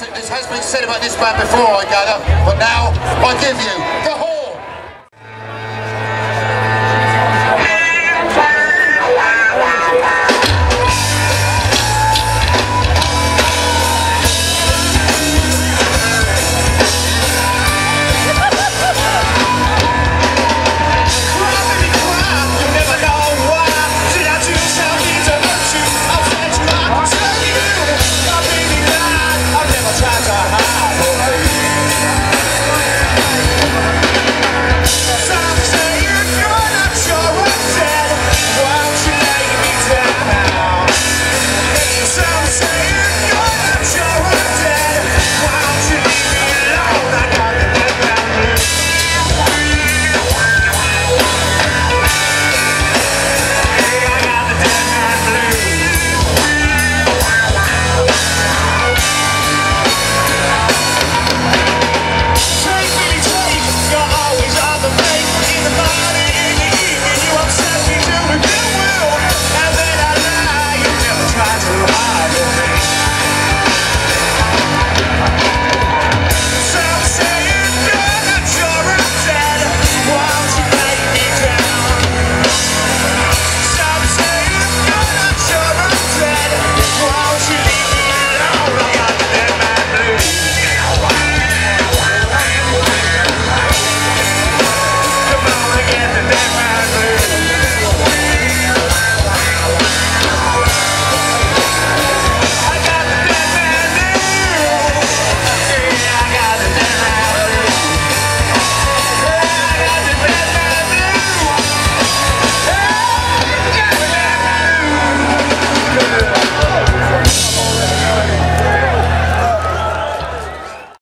this has been said about this man before, I gather, but now I give you.